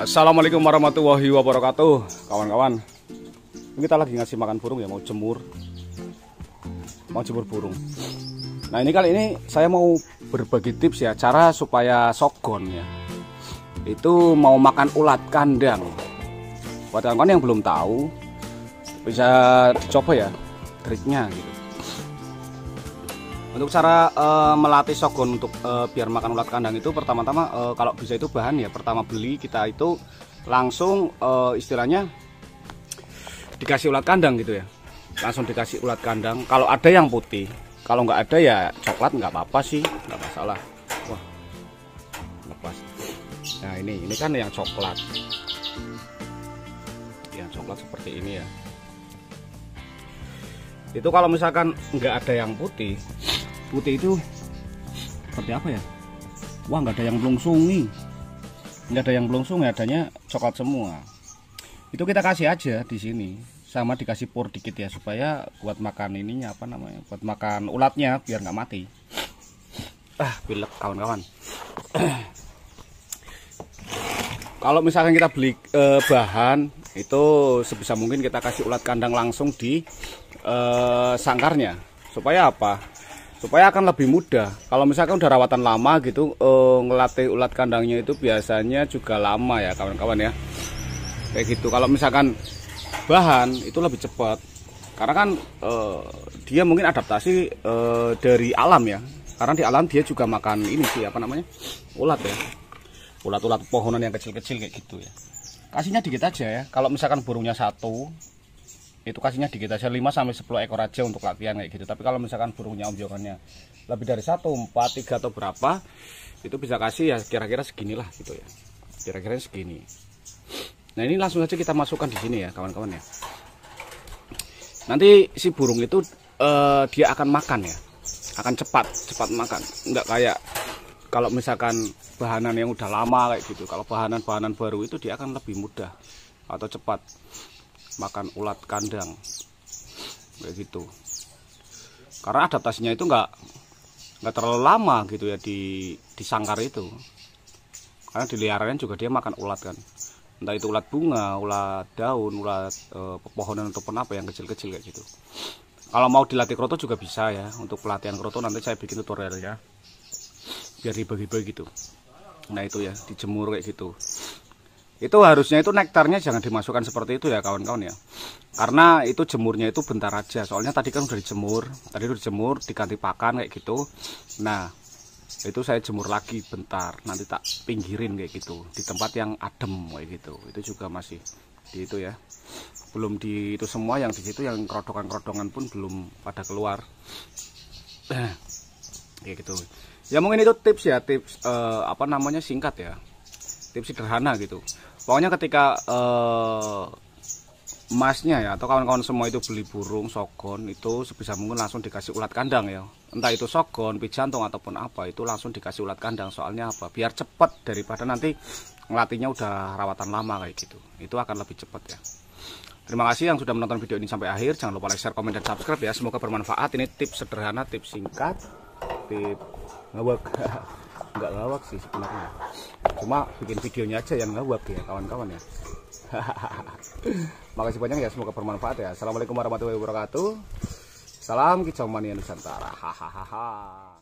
Assalamualaikum warahmatullahi wabarakatuh. Kawan-kawan Kita lagi ngasih makan burung ya Mau jemur. Mau jemur burung. Nah ini kali ini saya mau berbagi tips ya Cara supaya sogon ya. Itu mau makan ulat kandang. Buat kawan-kawan yang belum tahu Bisa dicoba ya Triknya gitu untuk cara uh, melatih sogon untuk uh, biar makan ulat kandang itu pertama-tama uh, kalau bisa itu bahan ya. Pertama beli kita itu langsung uh, istilahnya dikasih ulat kandang gitu ya. Langsung dikasih ulat kandang. Kalau ada yang putih kalau nggak ada ya coklat nggak apa-apa sih nggak masalah. Wah lepas. Nah ini ini kan yang coklat. Yang coklat seperti ini ya. Itu kalau misalkan nggak ada yang putih putih itu seperti apa ya? Wah nggak ada yang belungsung nih nggak ada yang belungsung ya adanya coklat semua. Itu kita kasih aja di sini. Sama dikasih pur dikit ya supaya buat makan ininya apa namanya buat makan ulatnya biar nggak mati. Ah pilek kawan-kawan. Kalau misalkan kita beli eh, bahan itu sebisa mungkin kita kasih ulat kandang langsung di eh, sangkarnya. Supaya apa supaya akan lebih mudah. Kalau misalkan udah rawatan lama gitu uh, ngelatih ulat kandangnya itu biasanya juga lama ya kawan-kawan ya. Kayak gitu. Kalau misalkan bahan itu lebih cepat. Karena kan uh, dia mungkin adaptasi uh, dari alam ya. Karena di alam dia juga makan ini sih apa namanya? Ulat ya. Ulat-ulat pohonan yang kecil-kecil kayak gitu ya. Kasihnya dikit aja ya. Kalau misalkan burungnya satu itu kasihnya dikit aja 5 sampai 10 ekor aja untuk latihan kayak gitu. Tapi kalau misalkan burungnya omjongannya lebih dari satu empat tiga atau berapa itu bisa kasih ya kira-kira segini lah gitu ya. Kira-kira segini. Nah ini langsung saja kita masukkan di sini ya kawan-kawan ya. Nanti si burung itu uh, dia akan makan ya. Akan cepat cepat makan. Enggak kayak kalau misalkan bahanan yang udah lama kayak gitu. Kalau bahanan-bahanan baru itu dia akan lebih mudah atau cepat makan ulat kandang. Kayak gitu. Karena adaptasinya itu nggak nggak terlalu lama gitu ya di di sangkar itu. Karena di liarannya juga dia makan ulat kan. Entah itu ulat bunga ulat daun ulat e, pepohonan ataupun apa yang kecil-kecil kayak gitu. Kalau mau dilatih kroto juga bisa ya. Untuk pelatihan kroto nanti saya bikin tutorial ya. Biar dibagi-bagi gitu. Nah itu ya dijemur kayak gitu itu harusnya itu nektarnya jangan dimasukkan seperti itu ya kawan-kawan ya. Karena itu jemurnya itu bentar aja. Soalnya tadi kan udah dijemur tadi udah dijemur diganti pakan kayak gitu. Nah itu saya jemur lagi bentar. Nanti tak pinggirin kayak gitu di tempat yang adem kayak gitu. Itu juga masih di itu ya. Belum di itu semua yang di situ yang kerodongan-kerodongan pun belum pada keluar. Kayak gitu. Ya mungkin itu tips ya tips uh, apa namanya singkat ya tips sederhana gitu pokoknya ketika uh, masnya ya atau kawan-kawan semua itu beli burung sogon itu sebisa mungkin langsung dikasih ulat kandang ya entah itu sogon pijantung ataupun apa itu langsung dikasih ulat kandang soalnya apa biar cepat daripada nanti ngelatihnya udah rawatan lama kayak gitu itu akan lebih cepat ya Terima kasih yang sudah menonton video ini sampai akhir. Jangan lupa like, share, komen, dan subscribe ya. Semoga bermanfaat. Ini tips sederhana, tips singkat, tips ngawak. nggak ngawak sih sebenarnya cuma bikin videonya aja yang ngawak ya kawan-kawan ya. Makasih banyak ya semoga bermanfaat ya. Assalamualaikum warahmatullahi wabarakatuh. Salam kicau mania nusantara. Hahaha